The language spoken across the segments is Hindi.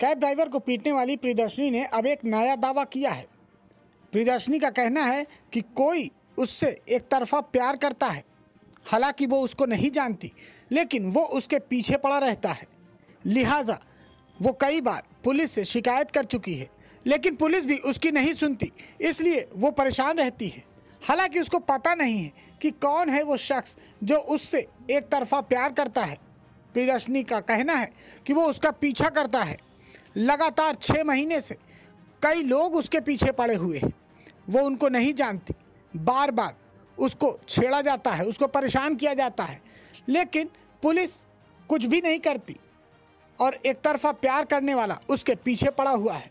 कैब ड्राइवर को पीटने वाली प्रियदर्शनी ने अब एक नया दावा किया है। प्रियदर्शनी का कहना है कि कोई उससे एक तरफा प्यार करता है। हालाँकि वो उसको नहीं जानती, लेकिन वो उसके पीछे पड़ा रहता है। लिहाजा वो कई बार पुलिस से शिकायत कर चुकी है, लेकिन पुलिस भी उसकी नहीं सुनती, इसलिए वो परेशान रहती है। हालाँकि उसको पता नहीं है कि कौन है वो शख्स जो उससे एक तरफा प्यार करता है। प्रियदर्शनी का कहना है कि वो उसका पीछा करता है। लगातार छः महीने से कई लोग उसके पीछे पड़े हुए हैं। वो उनको नहीं जानती। बार बार उसको छेड़ा जाता है, उसको परेशान किया जाता है। लेकिन पुलिस कुछ भी नहीं करती और एक तरफा प्यार करने वाला उसके पीछे पड़ा हुआ है।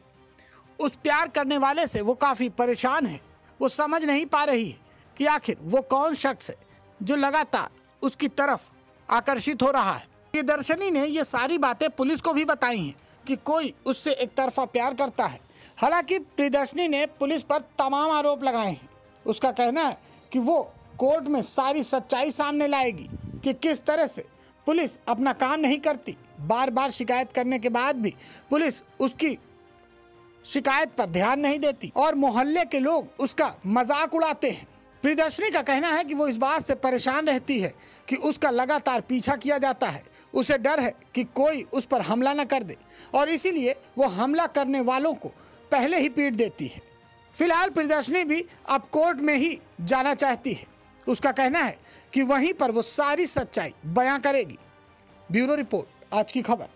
उस प्यार करने वाले से वो काफ़ी परेशान है। वो समझ नहीं पा रही है कि आखिर वो कौन शख्स है जो लगातार उसकी तरफ़ आकर्षित हो रहा है। प्रियदर्शनी ने ये सारी बातें पुलिस को भी बताई हैं। कि कोई उससे एक तरफा प्यार करता है। हालाँकि प्रियदर्शनी ने पुलिस पर तमाम आरोप लगाए हैं। उसका कहना है कि वो कोर्ट में सारी सच्चाई सामने लाएगी कि किस तरह से पुलिस अपना काम नहीं करती। बार बार शिकायत करने के बाद भी पुलिस उसकी शिकायत पर ध्यान नहीं देती और मोहल्ले के लोग उसका मज़ाक उड़ाते हैं। प्रियदर्शनी का कहना है कि वो इस बात से परेशान रहती है कि उसका लगातार पीछा किया जाता है उसे डर है कि कोई उस पर हमला न कर दे, और इसीलिए वो हमला करने वालों को पहले ही पीट देती है। फ़िलहाल प्रदर्शनी भी अब कोर्ट में ही जाना चाहती है। उसका कहना है कि वहीं पर वो सारी सच्चाई बयां करेगी। ब्यूरो रिपोर्ट, आज की खबर।